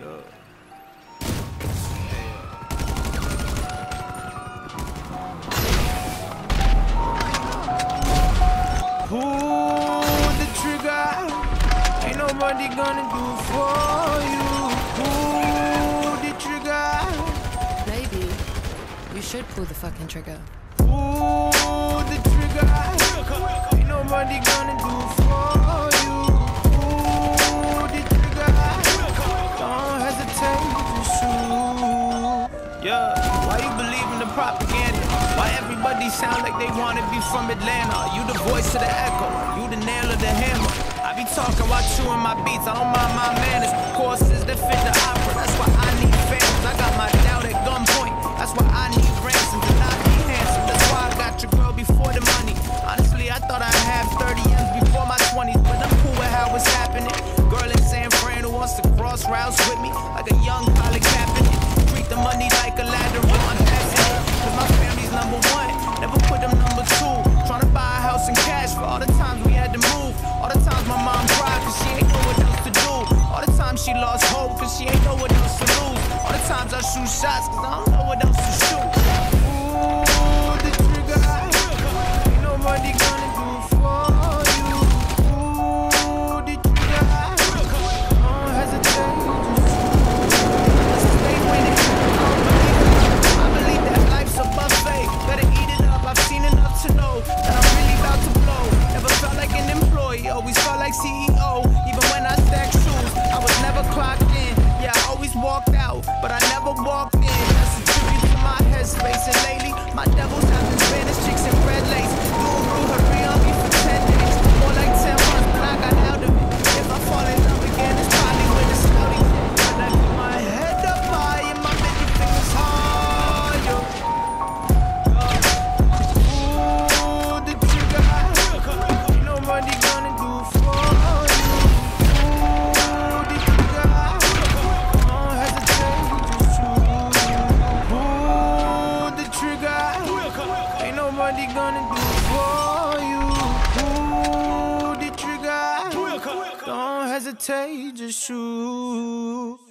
Pull the trigger. Ain't nobody gonna do for you. Pull the trigger. Maybe you should pull the fucking trigger. Pull Yeah, why you believe in the propaganda? Why everybody sound like they wanna be from Atlanta? You the voice of the echo, you the nail of the hammer. I be talking while chewing my beats, I don't mind my manners. Courses that fit the opera, that's why I need fans. I got my doubt at gunpoint, that's why I need ransoms and I be handsome. That's why I got your girl before the money. Honestly, I thought I'd have 30 M's before my 20s, but I'm cool with how it's happening. Girl in San Fran who wants to cross routes with me, like a young college captain. Money like a ladder, it. Cause my family's number one, never put them number two. Tryna buy a house in cash for all the times we had to move. All the times my mom cried cause she ain't know what else to do. All the times she lost hope cause she ain't know what else to lose. All the times I shoot shots cause I don't know what else to shoot. For you. Ooh, the trigger. Don't hesitate to shoot.